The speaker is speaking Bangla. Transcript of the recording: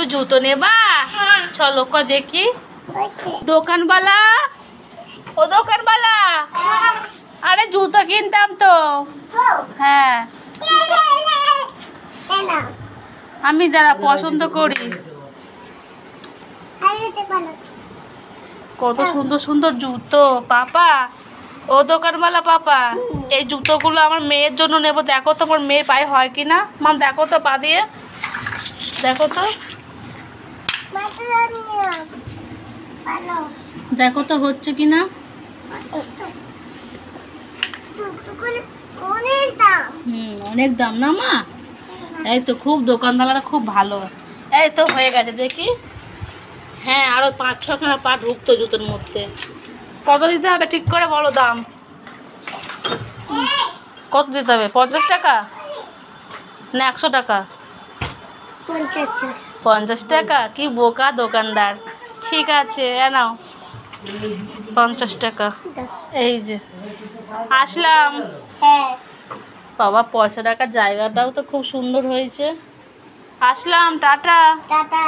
তুমি জুতো নেবা? চলো, ক, দেখি। দোকানওয়ালা? ও দোকানওয়ালা? আরে, জুতো কিনতাম তো। হ্যাঁ। আমি যারা পছন্দ করি। কত সুন্দর সুন্দর জুতো, পাপা। ও দোকানওয়ালা, পাপা, এই জুতোগুলো আমার মেয়ের জন্য নেব। দেখো তো, আমার মেয়ের পায়ে হয় কি না মাম দেখো তো, পা দিয়ে। দেখো তো। দেখো তো হচ্ছে কি না হুম, অনেক দাম না মা? এই তো খুব দোকানদাররা খুব ভালো। এই তো হয়ে গেছে, দেখি। হ্যাঁ আরও পাঁচ ছখানা পা ঢুকতো জুতোর মধ্যে। কত দিতে হবে? ঠিক করে বলো দাম। কত দিতে হবে? পঞ্চাশ টাকা? না, একশো টাকা। পঞ্চাশ টাকা। কি বোকা দোকানদার। ঠিক আছে এনাও নাও। পঞ্চাশ টাকা। এই যে আসলাম। বাবা পয়সা টাকার জায়গাটাও তো খুব সুন্দর হয়েছে। আসলাম টাটা। টাটা।